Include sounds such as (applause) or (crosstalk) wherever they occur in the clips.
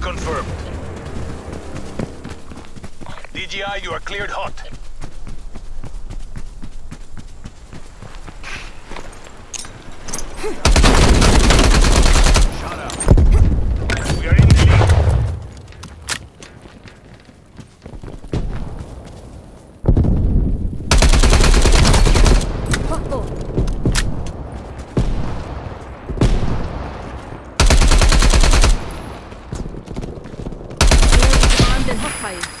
Confirmed. DGI, you are cleared hot. (laughs) Shot out. We are in the lead. Hostile. Armed and hostile.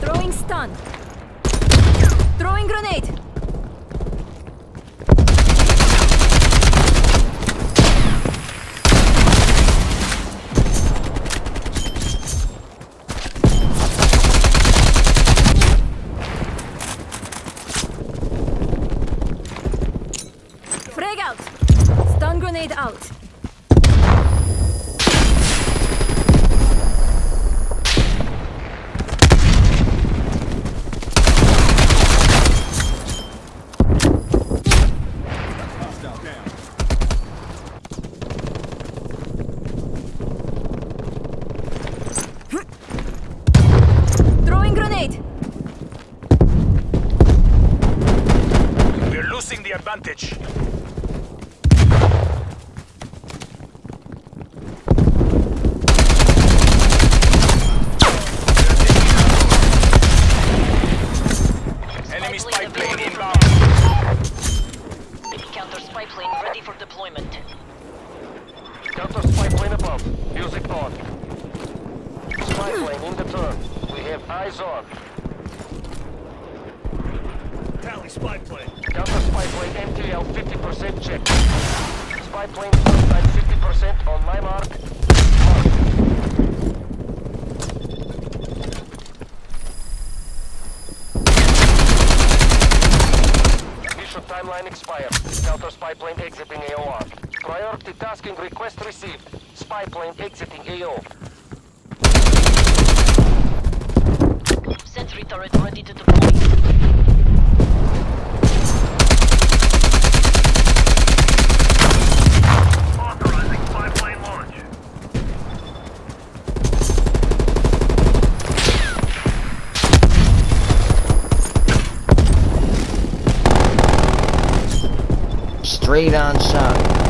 Throwing stun. Throwing grenade. Out. Stun grenade out. Throwing grenade. We're losing the advantage. Enemy spy plane inbound. Counter spy plane ready for deployment. Counter spy plane above. Music on. Spy plane in the turn. We have eyes on. Tally spy plane. Counter spy plane MTL 50% check. Spy plane flight 50% on my mark. Mark. Mission timeline expired. Counter spy plane exiting AOR. Priority tasking request received. Spy plane exiting AO. Turret ready to deploy. Authorizing spy plane launch. Straight on shot.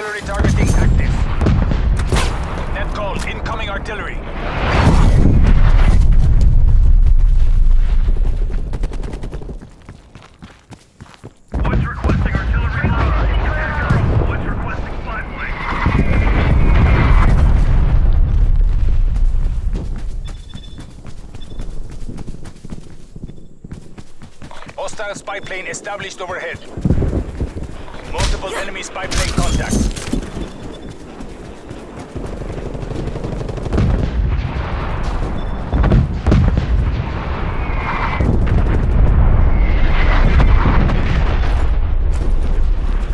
artillery targeting active. Net call, incoming artillery. What's requesting artillery? What's requesting spy plane? Hostile spy plane established overhead. Multiple enemy spy plane contacts.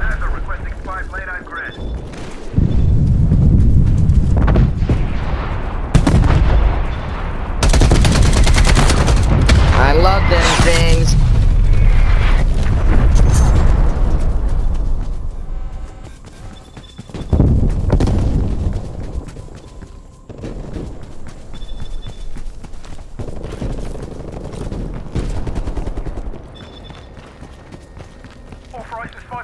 As requesting spy plane on grid. I love them things close.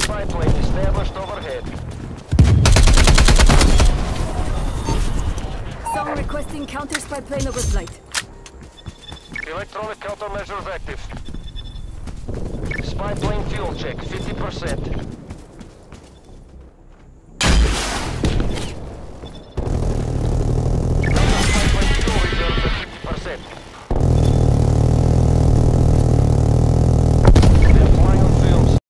Spy plane available established overhead. Some requesting counter spy plane overflight. Electronic countermeasures active. Spy plane fuel check, 50%.